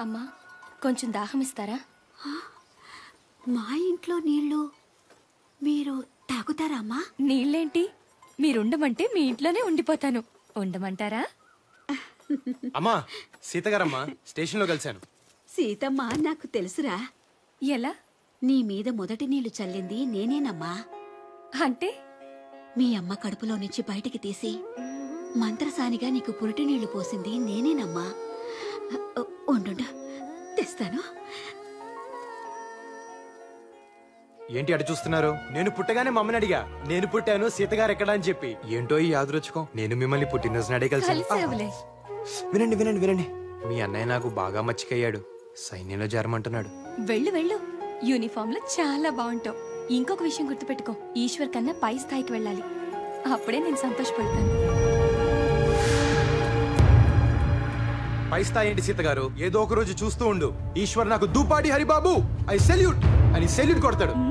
అమ్మా కొంచెం దాహం ఇస్తారా? మా ఇంట్లో నీళ్ళు మీరు తాగుతారా అమ్మా? నీళ్ళేంటి? మీరుండమంటే మీ ఇంట్లోనే ఉండిపోతాను. ఉండమంటారా? అమ్మా సీతగారమ్మా స్టేషన్లో కలిశాను. సీతమ్మ నాకు తెలుసురా. ఎలా? నీ మీద మొదటి నీళ్ళు చల్లింది నేనేనమ్మా. అంటే? మీ అమ్మ కడుపులో నుంచి బయటికి తీసి మంత్రసానిగా నీకు పురిటి నీళ్ళు పోసింది నేనేనమ్మా. ఉండు తెస్తాను. ఏంటి అటు చూస్తున్నారు? నేను పుట్టగానే మమ్మని అడిగా. నేను పుట్టాను సీతగారు ఎక్కడా అని చెప్పి. ఏంటో ఈ యాదృచ్చుకం నేను మిమ్మల్ని పుట్టినరోజు నాడే కలిసాను కలిసేవులే వినండి వినండి వినండి. మీ అన్నయ్య నాకు బాగా మచ్చికయ్యాడు. సైన్యంలో చేరమంటున్నాడు. వెళ్ళు వెళ్ళు. యూనిఫామ్లో చాలా బాగుంటావు. ఇంకొక విషయం గుర్తుపెట్టుకో. ఈశ్వర్ కన్నా పై స్థాయికి వెళ్ళాలి. అప్పుడే నేను సంతోషపడతాను. పై స్థాయి ఏంటి సీత గారు ఏదో ఒక రోజు చూస్తూ ఉండు. ఈశ్వర్ నాకు దూపాటి హరిబాబు. I salute. అని సెల్యూట్ కొడతాడు. Hmm?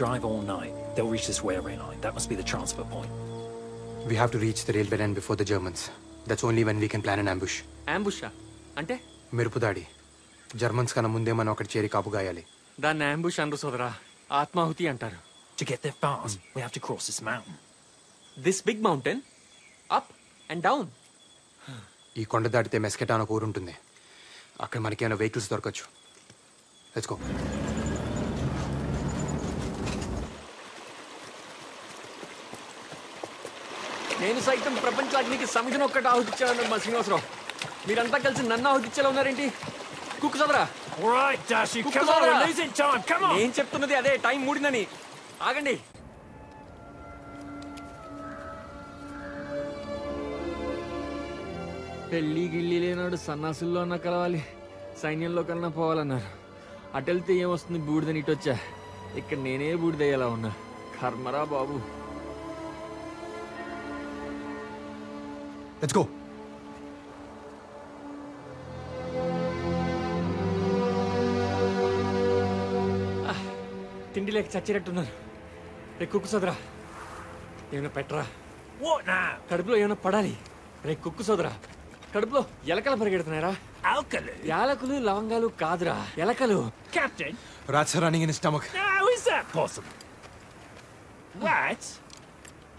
Drive all night, they'll reach this railway line. That must be the transfer point. We have to reach the railway line before the Germans that's only one we can plan an ambush అంబుషా అంటే? మెరుపు దాడి Germans కన్నా ముందే మనం ఒకటి చేరి కాపు గాయాలి. దాన్ని ambush అనరు సోదరా. ఆత్మాహుతి అంటారు. To get there fast, we have to cross this mountain. This big mountain up and down ఈ కొండ దాటితే మెస్కెటా అని ఒక ఊరు ఉంటుంది అక్కడ మనకేమైనా వెహికల్స్ దొరకచ్చు. లెట్స్ గో నేను సైతం ప్రపంచ అగ్నికి సమిధిన ఒక్కటి ఆహుతిచ్చాను మా శ్రీనివాసరావు. మీరంతా కలిసి నన్ను ఆహుతిచ్చేలా ఉన్నారేంటి? కుక్కు on. నేను చెప్తున్నది అదే టైం మూడిందని. ఆగండి. పెళ్ళి గిళ్ళి లేనాడు సన్నాసుల్లో అన్నా కలవాలి సైన్యంలో కన్నా పోవాలన్నారు. అటెళ్తే ఏమొస్తుంది బూడిదని ఇటొచ్చా? ఇక్కడ నేనే బూడిదయ్యేలా ఉన్నా. కర్మరా బాబు. లెట్స్ గో తిండి లేక చచ్చినట్టున్నారు రే కుక్కు సోదరా ఏమైనా పెట్టరా What now? కడుపులో ఏమైనా పడాలి రే కుక్కు సోదరా కడుపులో ఎలకలు పరిగెడుతున్నాయరా Alkali. యాలకులు లవంగాలు కాదురా ఎలకలు Captain, rats running in stomach how is that possible? Rats?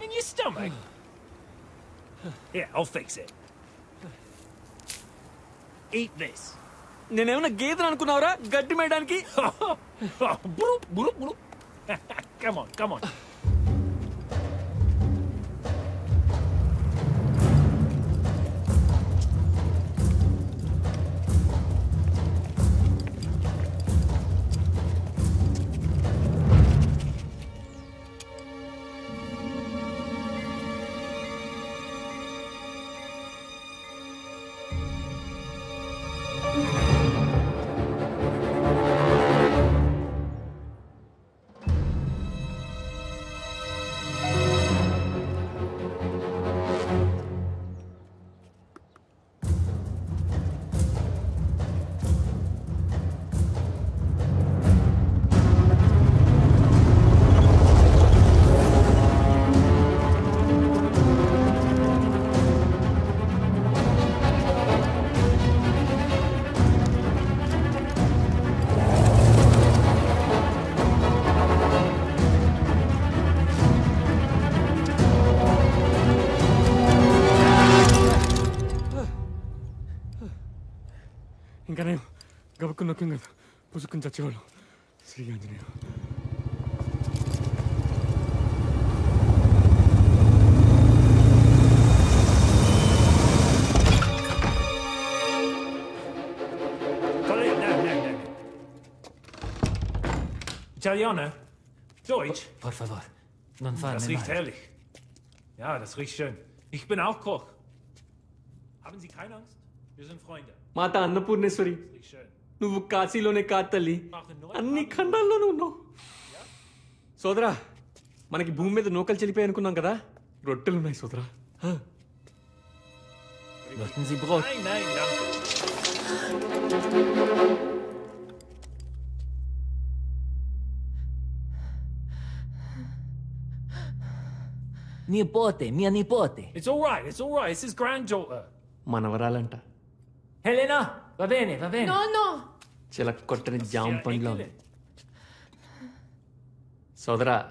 In your stomach? Here, I'll fix it. Eat this. నేనేమన్నా గేదెలు అనుకున్నావురా గడ్డి మేయడానికి bloop, bloop. come on, 가네요. 가볼 끝나 끈 보석근 자체가 쓰레기 안지네요. Italiener? Deutsch? Por favor, non fare Das riecht herrlich. Ja, das riecht schön. Ich bin auch Koch. Haben Sie keine Angst? మాతా అన్నపూర్ణేశ్వరి. నువ్వు కాశీలోనే కాదు తల్లి అన్ని ఖండాల్లోనూ ఉన్నావు. సోదరా మనకి భూమి మీద నూకలు చెల్లిపోయి అనుకున్నాం కదా? రొట్టెలు ఉన్నాయి సోదరా. నీ పోతే నీ అని పోతే మనవరాలంట. Helena, va bene, va bene. No, no. చిలక్కొట్టని జామ Ja, పండ్లో Enkelin. సోదరా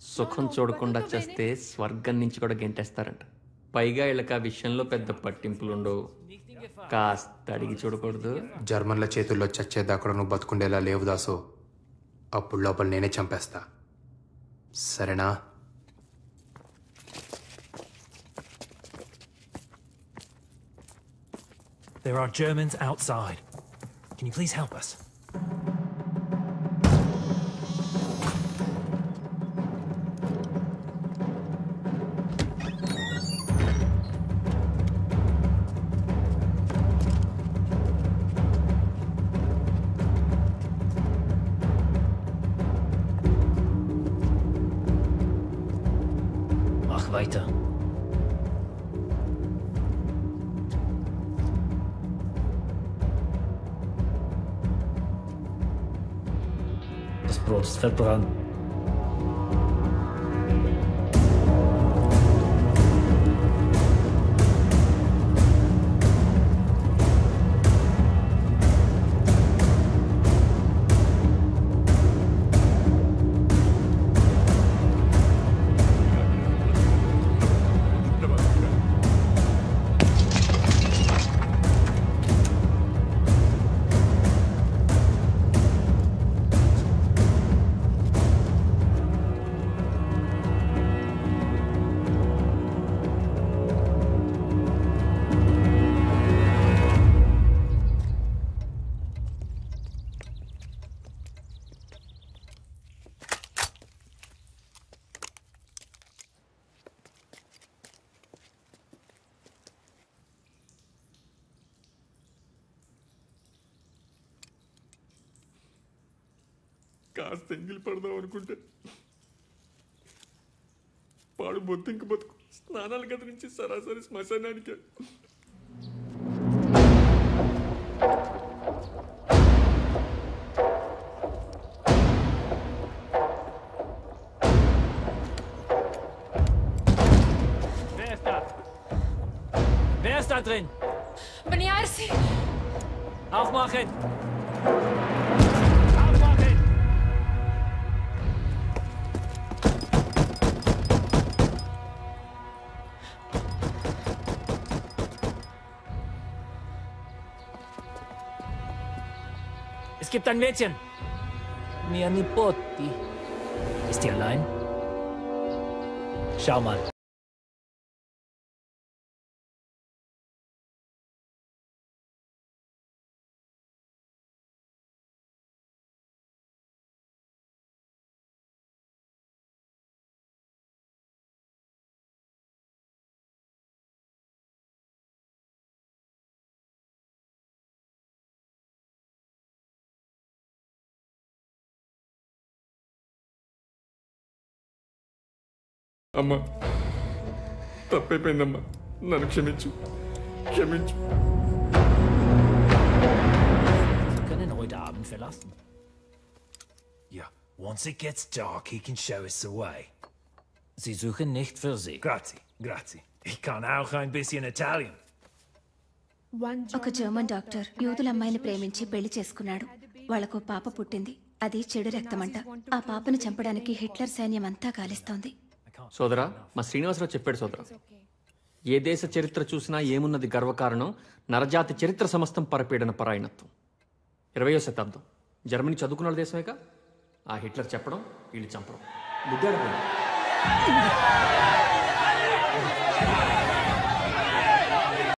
సుఖం చూడకుండా చేస్తే స్వర్గం నుంచి కూడా గెంటేస్తారంట. పైగా వీళ్ళకి ఆ విషయంలో పెద్ద పట్టింపులు ఉండవు. కాస్త అడిగి చూడకూడదు. జర్మన్ల చేతుల్లో చచ్చేదాకా నువ్వు బతుకుండేలా లేవు దాసు. అప్పుడు లోపల నేనే చంపేస్తా. సరేనా? There are Germans outside. Can you please help us? Mach weiter. Toastbrots verbrannt. కాస్త ఎంగిలి పడదాం అనుకుంటే పాడు బొత్తింక బతుకు స్నానాల గది నుంచి సరాసరి శ్మశానానికి Wer ist da? Wer ist da drin? Beniarsi. Aufmachen! Aufmachen! Gibt ein Mädchen. Mia Nipoti. Ist die allein? Schau mal. అమ్మా తప్పైపోయిందమ్మా నన్ను క్షమించు క్షమించు können heute Abend verlassen. Yeah, once it gets dark, he can show us the way. Sie suchen nicht für Sie. Grazie, grazie. Ich kann auch ein bisschen Italian. ఒక German doctor యూదుల అమ్మాయిని ప్రేమించి పెళ్ళి చేసుకున్నాడు వాళ్ళకు పాప పుట్టింది అది చెడు రక్తమంట ఆ పాపను చంపడానికి హిట్లర్ సైన్యం అంతా గాలిస్తోంది సోదరా మా శ్రీనివాసరావు చెప్పాడు సోదరా. ఏ దేశ చరిత్ర చూసినా ఏమున్నది గర్వకారణం? నరజాతి చరిత్ర సమస్తం పరపీడన పరాయణత్వం. ఇరవయో శతాబ్దం. జర్మనీ చదువుకున్న దేశమేక ఆ హిట్లర్ చెప్పడం వీళ్ళు చంపడం.